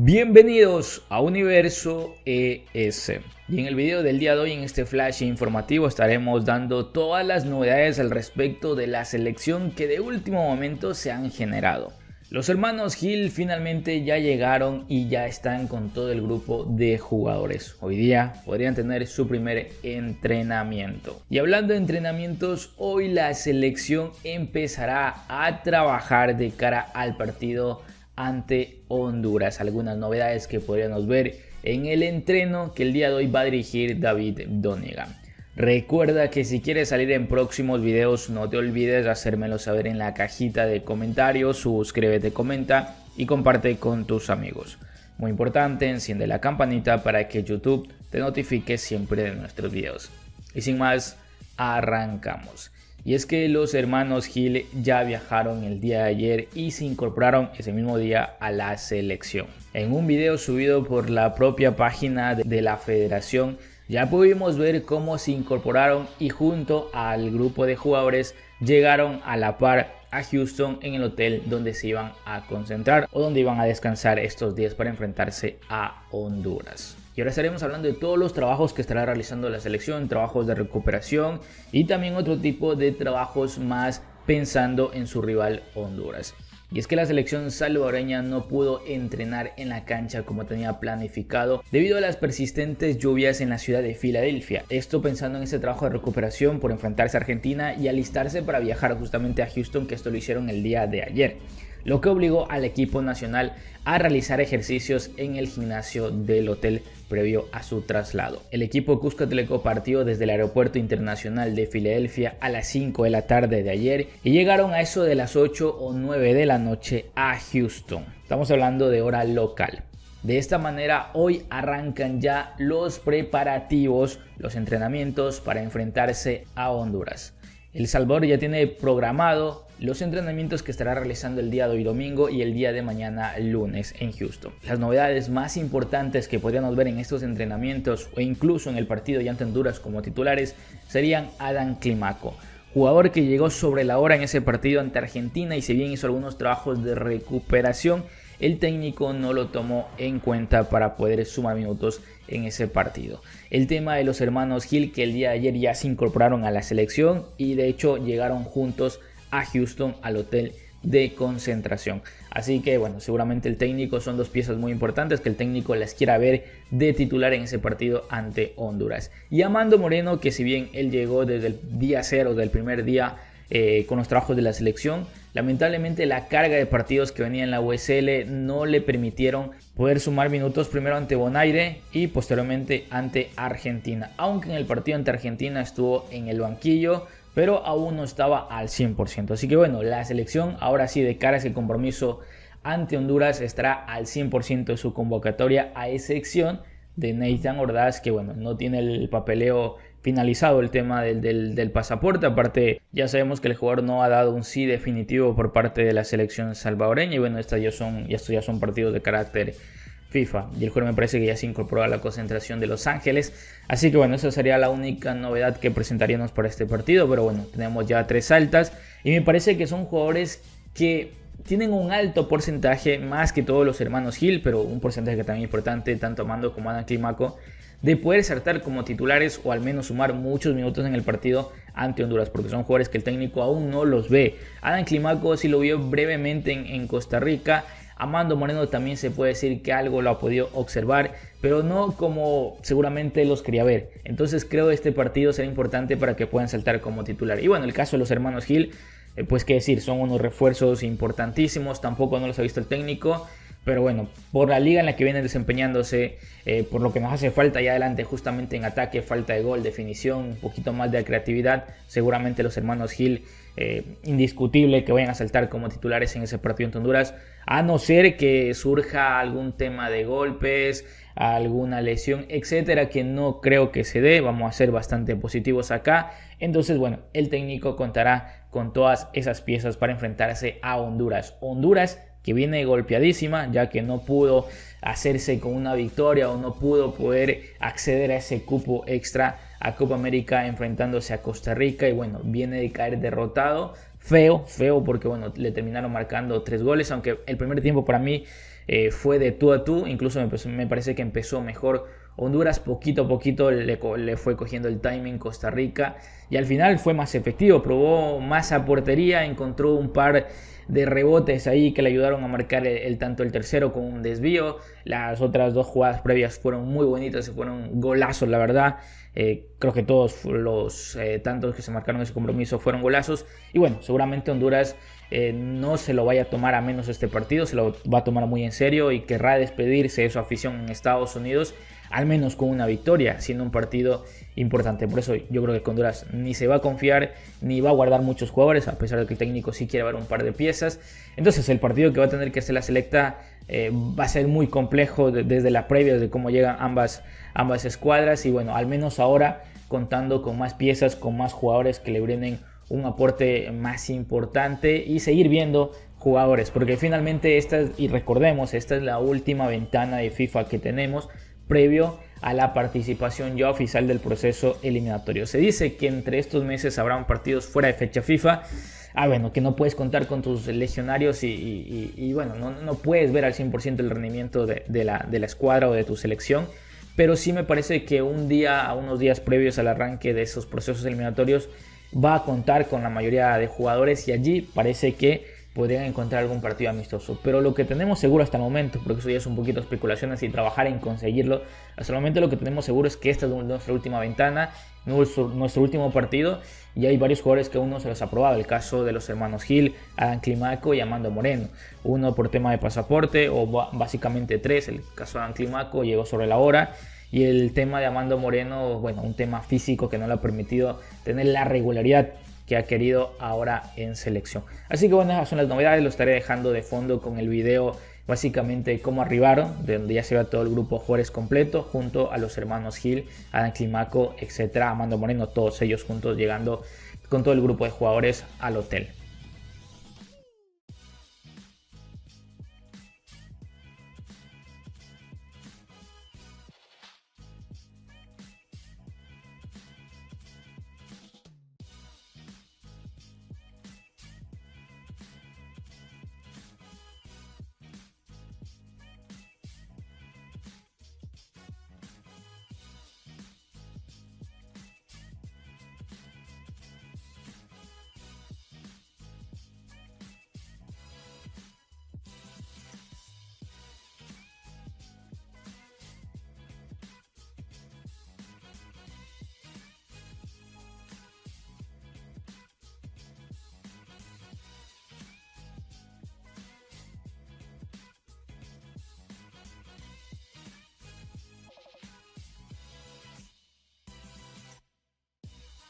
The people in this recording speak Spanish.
Bienvenidos a Universo ES. Y en el video del día de hoy, en este flash informativo, estaremos dando todas las novedades al respecto de la selección que de último momento se han generado. Los hermanos Hill finalmente ya llegaron y ya están con todo el grupo de jugadores. Hoy día podrían tener su primer entrenamiento. Y hablando de entrenamientos, hoy la selección empezará a trabajar de cara al partido ante Honduras. Algunas novedades que podríamos ver en el entreno que el día de hoy va a dirigir David Donegan. Recuerda que si quieres salir en próximos videos no te olvides de hacérmelo saber en la cajita de comentarios, suscríbete, comenta y comparte con tus amigos. Muy importante, enciende la campanita para que YouTube te notifique siempre de nuestros videos. Y sin más, arrancamos. Y es que los hermanos Gil ya viajaron el día de ayer y se incorporaron ese mismo día a la selección. En un video subido por la propia página de la federación ya pudimos ver cómo se incorporaron y junto al grupo de jugadores llegaron a la par a Houston en el hotel donde se iban a concentrar o donde iban a descansar estos días para enfrentarse a Honduras. Y ahora estaremos hablando de todos los trabajos que estará realizando la selección, trabajos de recuperación y también otro tipo de trabajos más pensando en su rival Honduras. Y es que la selección salvadoreña no pudo entrenar en la cancha como tenía planificado debido a las persistentes lluvias en la ciudad de Filadelfia. Esto pensando en ese trabajo de recuperación por enfrentarse a Argentina y alistarse para viajar justamente a Houston, que esto lo hicieron el día de ayer lo que obligó al equipo nacional a realizar ejercicios en el gimnasio del hotel previo a su traslado. El equipo Cusco partió desde el aeropuerto internacional de Filadelfia a las 5 de la tarde de ayer y llegaron a eso de las 8 o 9 de la noche a Houston. Estamos hablando de hora local. De esta manera hoy arrancan ya los preparativos, los entrenamientos para enfrentarse a Honduras. El Salvador ya tiene programado los entrenamientos que estará realizando el día de hoy domingo y el día de mañana lunes en Houston. Las novedades más importantes que podríamos ver en estos entrenamientos o incluso en el partido ya ante Honduras como titulares serían Adam Climaco, jugador que llegó sobre la hora en ese partido ante Argentina y si bien hizo algunos trabajos de recuperación, el técnico no lo tomó en cuenta para poder sumar minutos en ese partido. El tema de los hermanos Gil que el día de ayer ya se incorporaron a la selección y de hecho llegaron juntos a Houston al hotel de concentración. Así que bueno, seguramente el técnico son dos piezas muy importantes que el técnico las quiera ver de titular en ese partido ante Honduras. Y Amando Moreno, que si bien él llegó desde el día cero, del primer día eh, con los trabajos de la selección, lamentablemente la carga de partidos que venía en la USL no le permitieron poder sumar minutos primero ante Bonaire y posteriormente ante Argentina. Aunque en el partido ante Argentina estuvo en el banquillo pero aún no estaba al 100%. Así que bueno, la selección ahora sí de cara a ese compromiso ante Honduras estará al 100% de su convocatoria a excepción de Nathan Ordaz que bueno, no tiene el papeleo finalizado el tema del, del, pasaporte. Aparte, ya sabemos que el jugador no ha dado un sí definitivo por parte de la selección salvadoreña. Y bueno, estos ya son, estos ya son partidos de carácter FIFA. Y el juego me parece que ya se incorporó a la concentración de Los Ángeles. Así que bueno, esa sería la única novedad que presentaríamos para este partido. Pero bueno, tenemos ya tres altas. Y me parece que son jugadores que tienen un alto porcentaje, más que todos los hermanos Gil, pero un porcentaje también importante, tanto Mando como Adam Climaco, de poder saltar como titulares o al menos sumar muchos minutos en el partido ante Honduras, porque son jugadores que el técnico aún no los ve. Adam Climaco sí lo vio brevemente en, en Costa Rica Amando Moreno también se puede decir que algo lo ha podido observar, pero no como seguramente los quería ver. Entonces creo que este partido será importante para que puedan saltar como titular. Y bueno, el caso de los hermanos Gil, eh, pues qué decir, son unos refuerzos importantísimos, tampoco no los ha visto el técnico. Pero bueno, por la liga en la que vienen desempeñándose, eh, por lo que nos hace falta ya adelante justamente en ataque, falta de gol, definición, un poquito más de creatividad, seguramente los hermanos Gil, eh, indiscutible que vayan a saltar como titulares en ese partido en Honduras, a no ser que surja algún tema de golpes, alguna lesión, etcétera, que no creo que se dé, vamos a ser bastante positivos acá. Entonces, bueno, el técnico contará con todas esas piezas para enfrentarse a Honduras. Honduras que viene golpeadísima, ya que no pudo hacerse con una victoria o no pudo poder acceder a ese cupo extra a Copa América enfrentándose a Costa Rica. Y bueno, viene de caer derrotado, feo, feo porque bueno, le terminaron marcando tres goles, aunque el primer tiempo para mí eh, fue de tú a tú, incluso me, parece que empezó mejor Honduras. Poquito a poquito le, le, fue cogiendo el timing Costa Rica. Y al final fue más efectivo, probó más a portería, encontró un par de rebotes ahí que le ayudaron a marcar el, tanto el tercero con un desvío. Las otras dos jugadas previas fueron muy bonitas, y fueron golazos, la verdad. Eh, creo que todos los eh, tantos que se marcaron ese compromiso fueron golazos. Y bueno, seguramente Honduras eh, no se lo vaya a tomar a menos este partido, se lo va a tomar muy en serio y querrá despedirse de su afición en Estados Unidos al menos con una victoria, siendo un partido importante. Por eso yo creo que Honduras ni se va a confiar ni va a guardar muchos jugadores, a pesar de que el técnico sí quiere ver un par de piezas. Entonces el partido que va a tener que hacer la selecta eh, va a ser muy complejo desde la previa, de cómo llegan ambas, ambas escuadras y bueno, al menos ahora contando con más piezas, con más jugadores que le brinden un aporte más importante y seguir viendo jugadores, porque finalmente esta, y recordemos, esta es la última ventana de FIFA que tenemos previo a la participación ya oficial del proceso eliminatorio. Se dice que entre estos meses habrán partidos fuera de fecha FIFA. Ah, bueno, que no puedes contar con tus legionarios y, bueno, no, puedes ver al 100% el rendimiento de, la, de la escuadra o de tu selección. Pero sí me parece que un día, a unos días previos al arranque de esos procesos eliminatorios, va a contar con la mayoría de jugadores y allí parece que podrían encontrar algún partido amistoso. Pero lo que tenemos seguro hasta el momento, porque eso ya es un poquito especulaciones y trabajar en conseguirlo, hasta el momento lo que tenemos seguro es que esta es nuestra última ventana, nuestro, nuestro último partido, y hay varios jugadores que uno se los ha probado, el caso de los hermanos Gil, Adán Climaco y Amando Moreno, uno por tema de pasaporte, o básicamente tres, el caso de Adán Climaco llegó sobre la hora, y el tema de Amando Moreno, bueno, un tema físico que no le ha permitido tener la regularidad que ha querido ahora en selección. Así que bueno, esas son las novedades, lo estaré dejando de fondo con el video básicamente cómo arribaron, de donde ya se ve todo el grupo Juárez completo, junto a los hermanos Gil, Adán Climaco, etcétera, Amando Moreno, todos ellos juntos llegando con todo el grupo de jugadores al hotel.